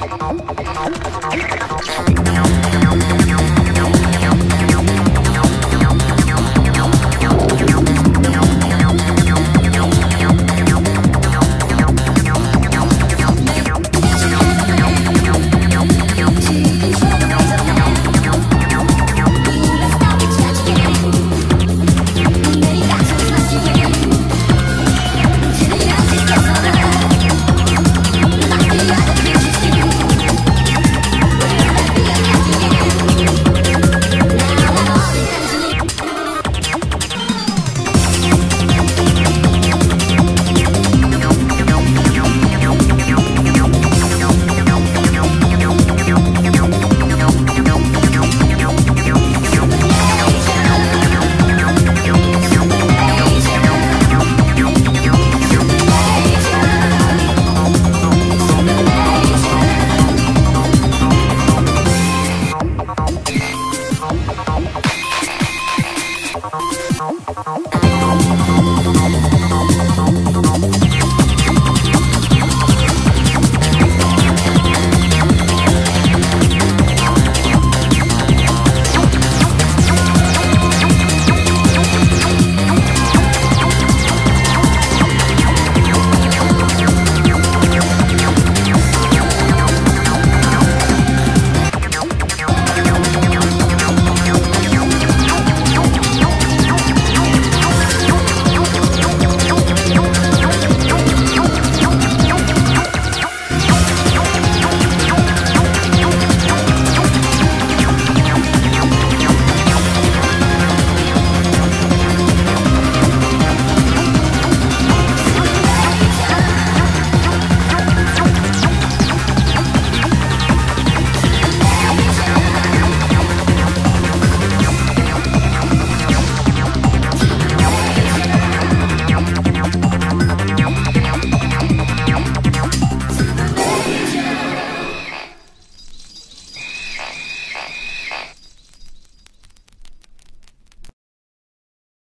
あれ? Thank you.